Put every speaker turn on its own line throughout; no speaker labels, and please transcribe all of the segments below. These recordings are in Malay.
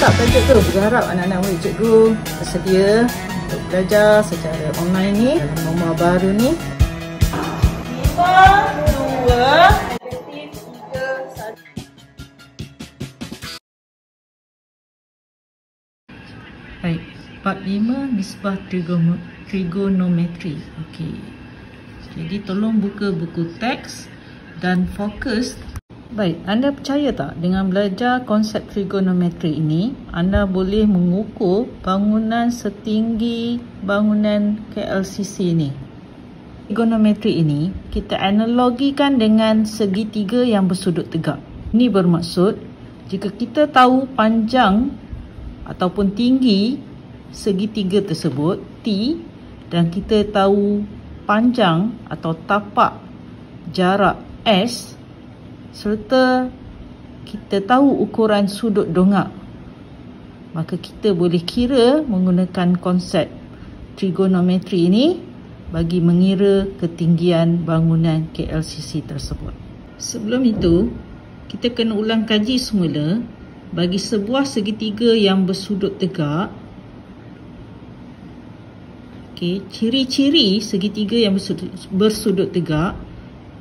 tak tajuk tu? Berharap anak-anak murid cikgu bersedia untuk belajar secara online ni dalam norma baru ni. 5, 2, Baik, part 5 nisbah trigonometri. Okey. Jadi tolong buka buku teks dan fokus. Baik, anda percaya tak dengan belajar konsep trigonometri ini, anda boleh mengukur bangunan setinggi bangunan KLCC ini. Trigonometri ini kita analogikan dengan segitiga yang bersudut tegak. Ini bermaksud jika kita tahu panjang ataupun tinggi segitiga tersebut T dan kita tahu panjang atau tapak jarak S serta kita tahu ukuran sudut dongak maka kita boleh kira menggunakan konsep trigonometri ini bagi mengira ketinggian bangunan KLCC tersebut. Sebelum itu, kita kena ulang kaji semula bagi sebuah segitiga yang bersudut tegak okay, ciri-ciri segitiga yang bersudut, bersudut tegak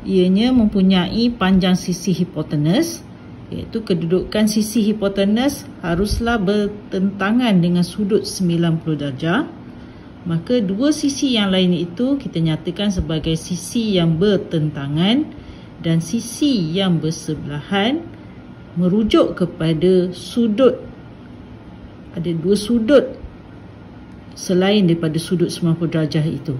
ianya mempunyai panjang sisi hipotenus. Iaitu kedudukan sisi hipotenus haruslah bertentangan dengan sudut 90 darjah. Maka dua sisi yang lain itu kita nyatakan sebagai sisi yang bertentangan dan sisi yang bersebelahan merujuk kepada sudut. Ada dua sudut selain daripada sudut 90 darjah itu.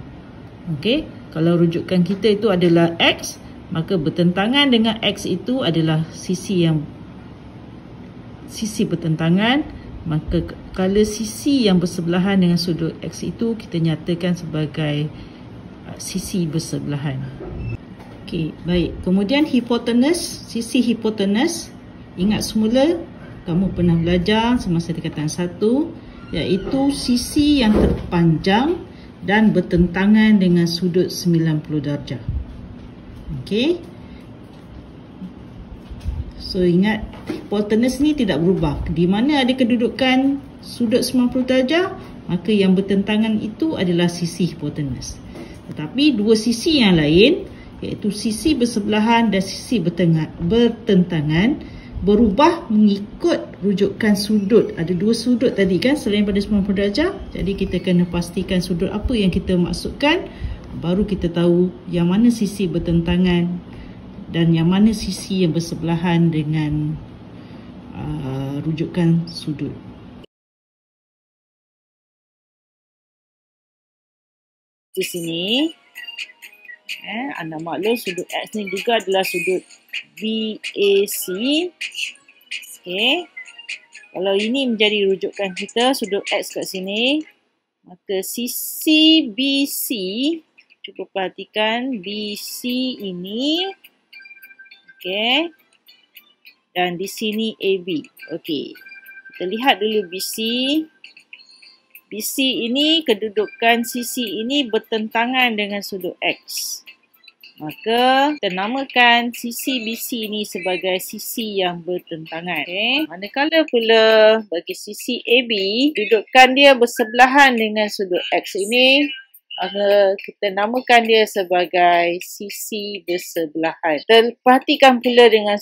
Okey, kalau rujukan kita itu adalah x, maka bertentangan dengan x itu adalah sisi yang sisi bertentangan, maka kalau sisi yang bersebelahan dengan sudut x itu kita nyatakan sebagai uh, sisi bersebelahan. Okey, baik. Kemudian hipotenus, sisi hipotenus Ingat semula kamu pernah belajar semasa tingkatan satu iaitu sisi yang terpanjang dan bertentangan dengan sudut 90 darjah. Okey. So ingat hipotenus ni tidak berubah. Di mana ada kedudukan sudut 90 darjah, maka yang bertentangan itu adalah sisi hipotenus. Tetapi dua sisi yang lain iaitu sisi bersebelahan dan sisi bertentangan berubah mengikut rujukan sudut. Ada dua sudut tadi kan selain pada 90 darjah. Jadi kita kena pastikan sudut apa yang kita maksudkan. Baru kita tahu yang mana sisi bertentangan dan yang mana sisi yang bersebelahan dengan uh, rujukan sudut. Di sini eh, anda maklum sudut X ni juga adalah sudut BAC. Okay. Kalau ini menjadi rujukan kita, sudut X kat sini, maka sisi BC, cuba perhatikan BC ini, okay. dan di sini AB. Okay. Kita lihat dulu BC. BC ini, kedudukan sisi ini bertentangan dengan sudut X. Maka kita namakan sisi BC ini sebagai sisi yang bertentangan. Okay. Manakala pula bagi sisi AB, dudukkan dia bersebelahan dengan sudut X ini, maka kita namakan dia sebagai sisi bersebelahan. Dan perhatikan pula dengan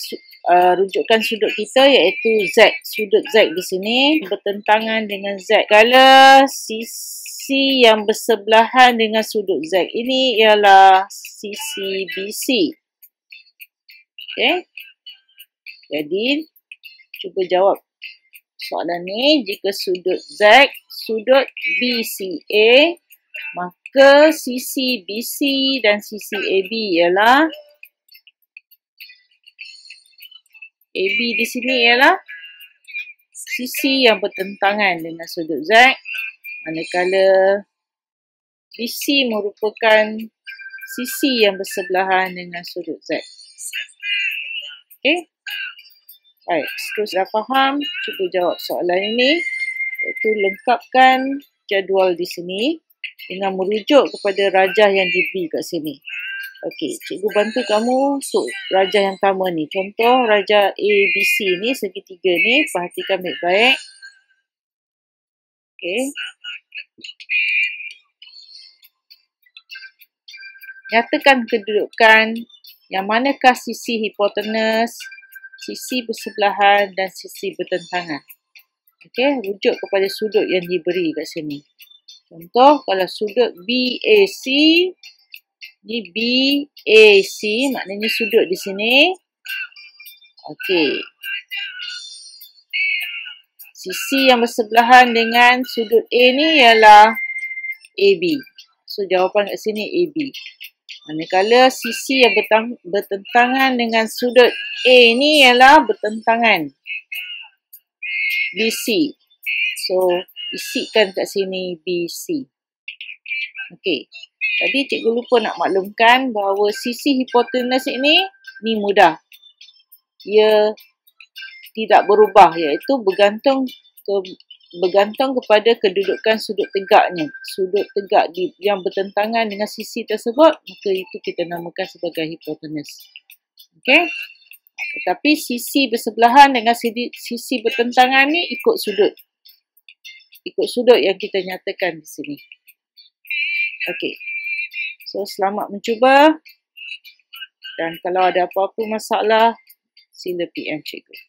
uh, rujukan sudut kita iaitu Z. Sudut Z di sini bertentangan dengan Z. Kalau sisi yang bersebelahan dengan sudut Z ini ialah sisi BC. Okay. Jadi, cuba jawab soalan ni. Jika sudut Z, sudut BCA, maka sisi BC dan sisi AB ialah AB di sini ialah sisi yang bertentangan dengan sudut Z manakala BC merupakan sisi yang bersebelahan dengan sudut Z. Okay. Baik, seterusnya dah faham, cuba jawab soalan ini. Iaitu lengkapkan jadual di sini dengan merujuk kepada rajah yang diberi kat sini. Okey, cikgu bantu kamu untuk rajah yang pertama ni. Contoh rajah A, B, C ni, segitiga ni, perhatikan baik-baik. Okey. Nyatakan kedudukan yang manakah sisi hipotenus, sisi bersebelahan dan sisi bertentangan. Okey, rujuk kepada sudut yang diberi kat sini. Contoh, kalau sudut BAC, ni BAC, maknanya sudut di sini. Okey. Sisi yang bersebelahan dengan sudut A ni ialah AB. So, jawapan kat sini AB. Manakala sisi yang bertentangan dengan sudut A ni ialah bertentangan BC. So, isikan kat sini BC. Okey. Tadi cikgu lupa nak maklumkan bahawa sisi hipotenus ini ni mudah. Ia tidak berubah iaitu bergantung ke bergantung kepada kedudukan sudut tegaknya. Sudut tegak di, yang bertentangan dengan sisi tersebut, maka itu kita namakan sebagai hipotenus. Okey. Tetapi sisi bersebelahan dengan sisi, sisi bertentangan ni ikut sudut. Ikut sudut yang kita nyatakan di sini. Okey. So, selamat mencuba. Dan kalau ada apa-apa masalah, sila PM cikgu.